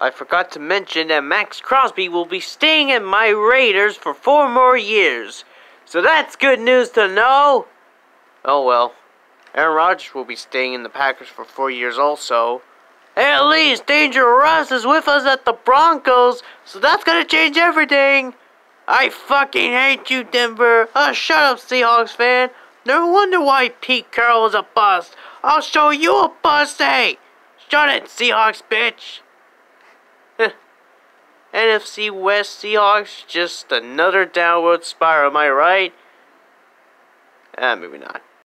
I forgot to mention that Maxx Crosby will be staying at my Raiders for four more years. So that's good news to know. Oh well. Aaron Rodgers will be staying in the Packers for four years also. At least Danger Russ is with us at the Broncos, so that's gonna change everything. I fucking hate you, Denver. Oh, shut up, Seahawks fan. No wonder why Pete Carroll is a bust. I'll show you a bust, hey! Shut it, Seahawks, bitch! NFC West Seahawks, just another downward spiral, am I right? Ah, maybe not.